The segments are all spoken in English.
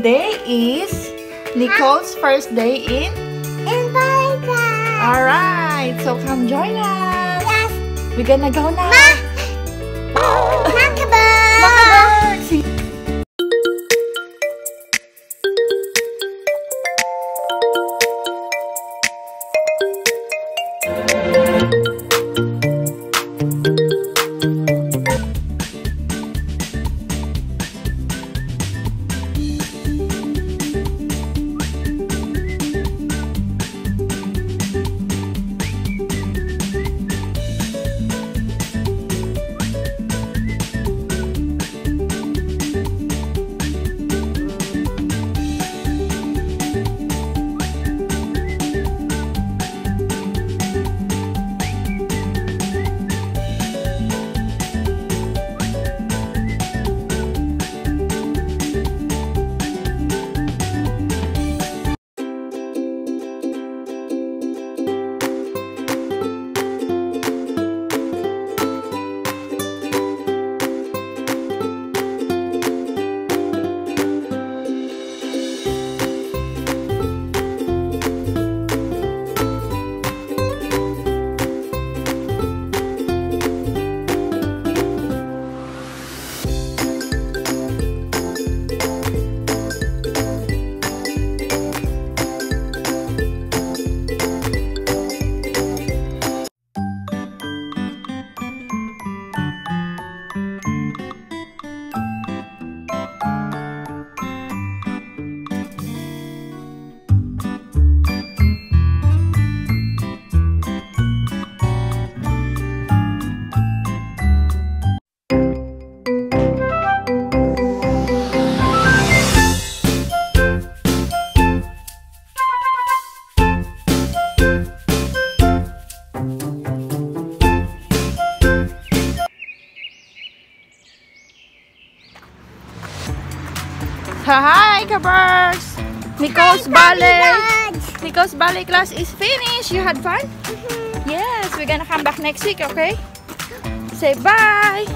is Nicole's first day in In Alright, so come join us. Yes. We're gonna go now. Macabre. Hi, Kabers! Nicole's ballet. Nicole's ballet class is finished. You had fun? Yes, we're gonna come back next week, okay? Say bye!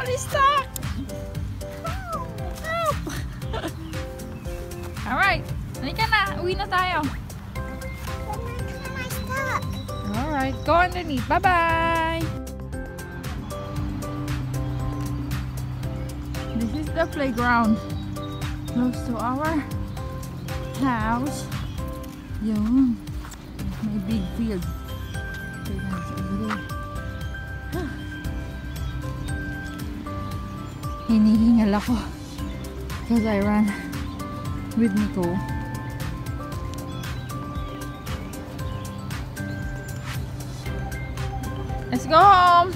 Tony Stark! Ow! Ow! Alright, halika na. Uwi na tayo. Alright, go underneath. Bye-bye! This is the playground. Close to our house. Yun. my big field. Playground over there. Hinihingal ako. Because I ran with Nicole. Let's go home.